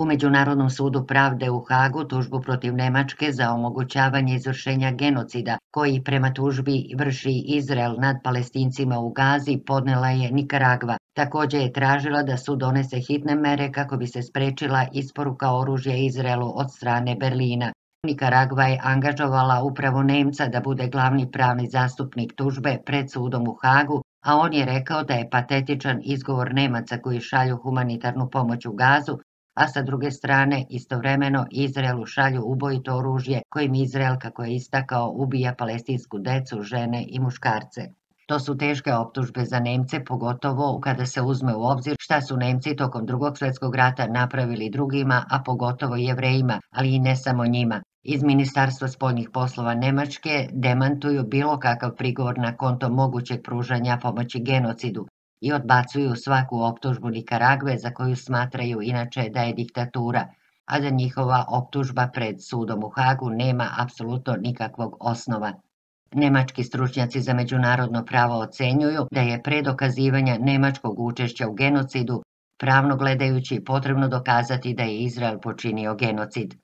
U Međunarodnom sudu pravde u Hagu tužbu protiv Nemačke za omogućavanje izvršenja genocida koji prema tužbi vrši Izrael nad palestincima u Gazi podnela je Nikaragva. Također je tražila da sud donese hitne mere kako bi se sprečila isporuka oružja Izraelu od strane Berlina. Nikaragva je angažovala upravo Nemca da bude glavni pravni zastupnik tužbe pred sudom u Hagu, a on je rekao da je patetičan izgovor Nemaca koji šalju humanitarnu pomoć u Gazu a sa druge strane istovremeno Izraelu šalju ubojito oružje kojim Izrael, kako je istakao, ubija palestinsku decu, žene i muškarce. To su teške optužbe za Nemce, pogotovo kada se uzme u obzir šta su Nemci tokom drugog svjetskog rata napravili drugima, a pogotovo jevrejima, ali i ne samo njima. Iz Ministarstva spoljnih poslova Nemačke demantuju bilo kakav prigovor na konto mogućeg pružanja pomoći genocidu, i odbacuju svaku optužbu Nikaragve za koju smatraju inače da je diktatura, a da njihova optužba pred sudom u Hagu nema apsolutno nikakvog osnova. Nemački stručnjaci za međunarodno pravo ocenjuju da je pre dokazivanja nemačkog učešća u genocidu pravno gledajući potrebno dokazati da je Izrael počinio genocid.